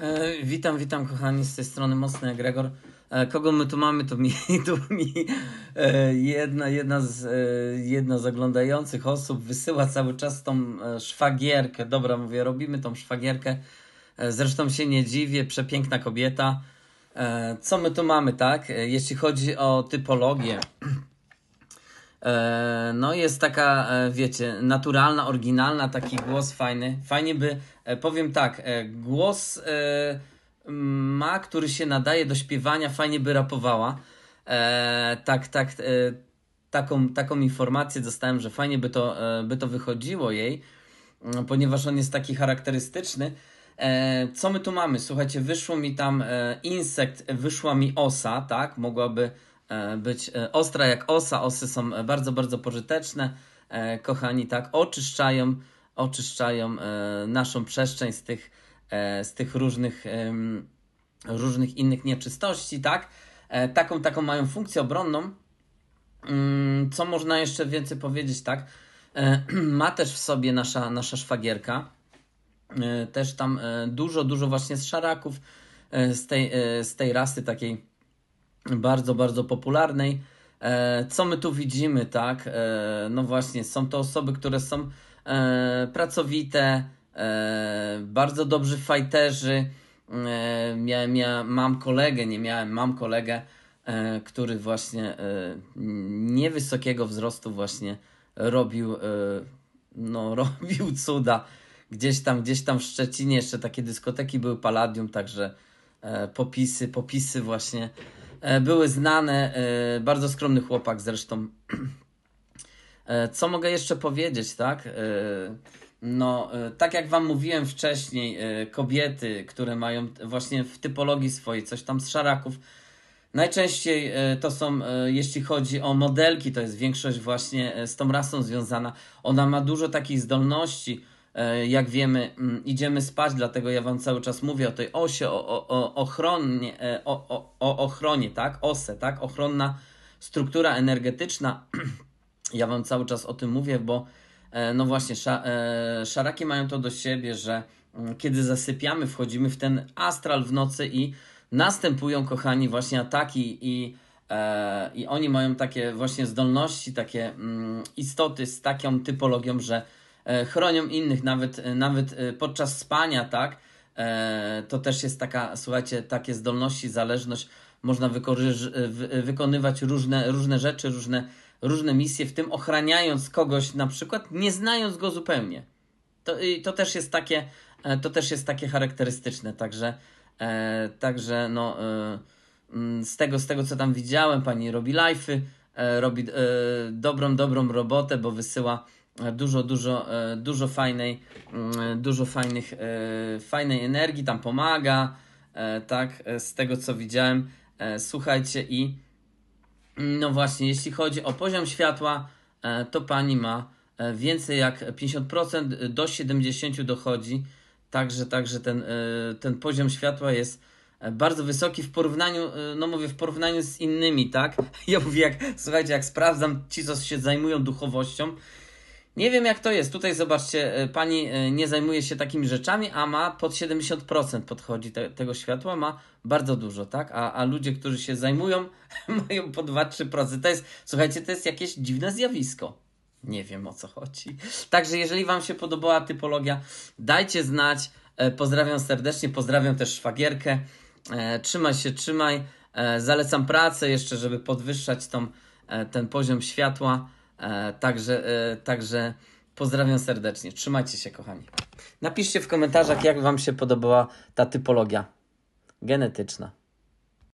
E, witam, witam kochani, z tej strony Mocny Gregor. E, kogo my tu mamy? Tu mi, mi e, jedna, jedna, z, jedna z oglądających osób wysyła cały czas tą szwagierkę. Dobra, mówię, robimy tą szwagierkę. Zresztą się nie dziwię, przepiękna kobieta. Co my tu mamy, tak? Jeśli chodzi o typologię. E, No, jest taka, e, wiecie, naturalna, oryginalna, taki głos fajny. Fajnie by, e, powiem tak, głos ma, który się nadaje do śpiewania, fajnie by rapowała. Tak, tak, taką, taką informację dostałem, że fajnie by to, by to wychodziło jej, ponieważ on jest taki charakterystyczny. Co my tu mamy? Słuchajcie, wyszło mi tam insekt, wyszła mi osa, tak? Mogłaby być e, ostra jak osa. Osy są e, bardzo, bardzo pożyteczne, e, kochani, tak? Oczyszczają, oczyszczają e, naszą przestrzeń z tych, e, z tych różnych, różnych innych nieczystości, tak? E, taką, taką mają funkcję obronną. Mm, Co można jeszcze więcej powiedzieć, tak? E, Ma też w sobie nasza, nasza szwagierka. E, Też tam e, dużo, dużo właśnie z szaraków, e, z tej, e, z tej rasy takiej bardzo, bardzo popularnej. E, Co my tu widzimy, tak? E, No właśnie, są to osoby, które są e, pracowite, bardzo dobrzy fajterzy. Miałem, miałem, mam kolegę, nie miałem, mam kolegę, który właśnie niewysokiego wzrostu właśnie robił, no, robił cuda. Gdzieś tam, gdzieś tam w Szczecinie jeszcze takie dyskoteki były Palladium, także popisy, popisy właśnie były znane. E, bardzo skromny chłopak zresztą. E, Co mogę jeszcze powiedzieć, tak? E, No, e, tak jak Wam mówiłem wcześniej, e, kobiety, które mają właśnie w typologii swojej coś tam z szaraków, najczęściej e, to są, e, jeśli chodzi o modelki, to jest większość właśnie e, z tą rasą związana. Ona ma dużo takich zdolności. E, Jak wiemy, mm, idziemy spać, dlatego ja Wam cały czas mówię o tej osie, o, o, o, ochronie, e, o, o, o ochronie, tak? Ose, tak? Ochronna struktura energetyczna. Ja Wam cały czas o tym mówię, bo e, no właśnie, sza, szaraki mają to do siebie, że mm, kiedy zasypiamy, wchodzimy w ten astral w nocy i następują, kochani, właśnie ataki i, i oni mają takie właśnie zdolności, takie mm, istoty z taką typologią, że chronią innych, nawet, e, nawet e, podczas spania, tak? E, to też jest taka, słuchajcie, takie zdolności, zależność. Można wykonywać różne, różne rzeczy, różne, różne misje, w tym ochraniając kogoś, na przykład nie znając go zupełnie. To, to też jest takie, e, to też jest takie charakterystyczne, także, e, także no, e, mm, z tego, z tego co tam widziałem, pani robi live'y, e, robi e, dobrą, dobrą robotę, bo wysyła e, dużo, dużo, e, dużo fajnej, mm, dużo fajnych, e, fajnej energii, tam pomaga, e, tak, z tego co widziałem, słuchajcie i no właśnie, jeśli chodzi o poziom światła, to pani ma więcej jak 50% do 70% dochodzi. Także, także ten, ten poziom światła jest bardzo wysoki w porównaniu, no mówię, w porównaniu z innymi, tak? Ja mówię, jak, słuchajcie, jak sprawdzam ci, co się zajmują duchowością, nie wiem jak to jest. Tutaj zobaczcie, e, pani e, nie zajmuje się takimi rzeczami, a ma pod 70% podchodzi te, tego światła, ma bardzo dużo, tak? A, a ludzie, którzy się zajmują, mają po 2-3%. To jest, słuchajcie, to jest jakieś dziwne zjawisko. Nie wiem o co chodzi. Także jeżeli Wam się podobała typologia, dajcie znać. E, Pozdrawiam serdecznie, pozdrawiam też szwagierkę. Trzymaj się, trzymaj. Zalecam pracę jeszcze, żeby podwyższać tą, ten poziom światła. E, Także, e, także pozdrawiam serdecznie. Trzymajcie się, kochani. Napiszcie w komentarzach, jak Wam się podobała ta typologia genetyczna.